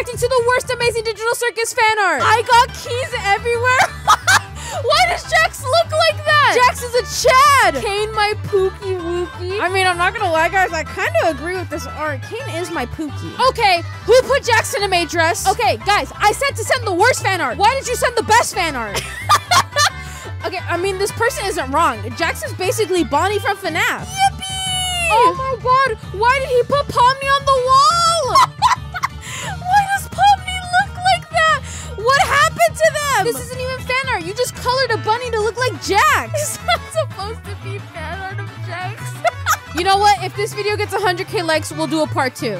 reacting to the worst Amazing Digital Circus fan art. I got keys everywhere. Why does Jax look like that? Jax is a Chad. Caine, my pookie wookie. I mean, I'm not gonna lie, guys. I kind of agree with this art. Caine is my pookie. Okay, who put Jax in a maid dress? Okay, guys, I said to send the worst fan art. Why did you send the best fan art? Okay, I mean, this person isn't wrong. Jax is basically Bonnie from FNAF. Yippee! Oh my god, why did he put Pomni on the to them? This isn't even fan art. You just colored a bunny to look like Jax. It's not supposed to be fan art of Jax. you know what? If this video gets 100k likes, we'll do a part two.